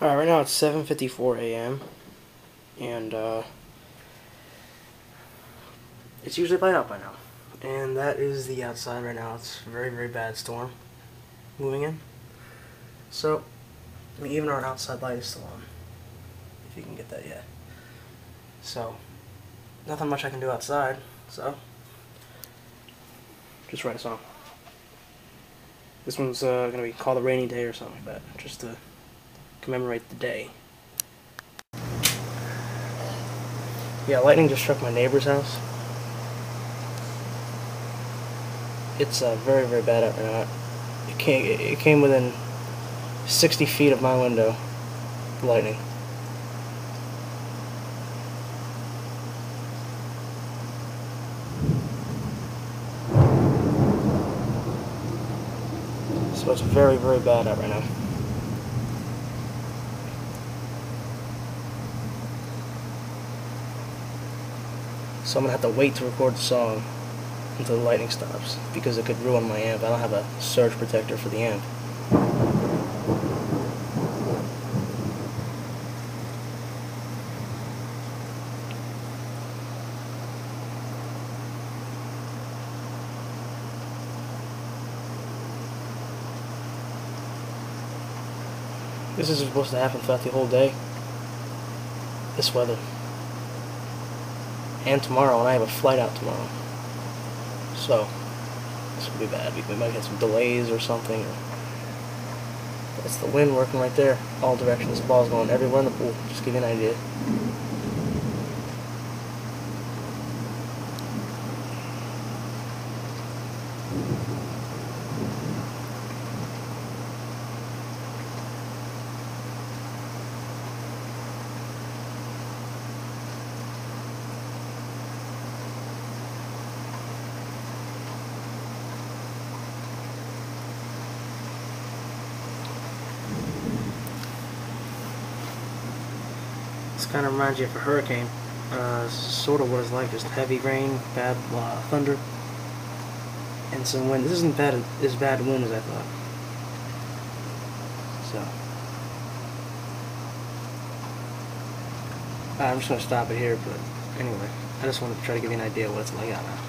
Alright, right now it's 7.54 a.m. And, uh, it's usually light out by now. And that is the outside right now. It's very, very bad storm moving in. So, I mean, even our outside light is still on. If you can get that yet. So, nothing much I can do outside. So, just write a song. This one's uh, going to be called A Rainy Day or something like that. Just to commemorate the day. Yeah, lightning just struck my neighbor's house. It's uh, very, very bad out right now. It came, it came within 60 feet of my window, lightning. So it's very, very bad out right now. So I'm gonna have to wait to record the song until the lightning stops because it could ruin my amp. I don't have a surge protector for the amp. This is supposed to happen throughout the whole day. This weather and tomorrow, and I have a flight out tomorrow. So, this will be bad. We might get some delays or something. That's the wind working right there. All directions. The ball's going everywhere in the pool. Just give you an idea. Kind of reminds you of a hurricane. Uh, sort of what it's like, just heavy rain, bad uh, thunder, and some wind. This isn't bad as bad wind as I thought. So I'm just gonna stop it here. But anyway, I just wanted to try to give you an idea of what it's like out now.